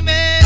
mexe,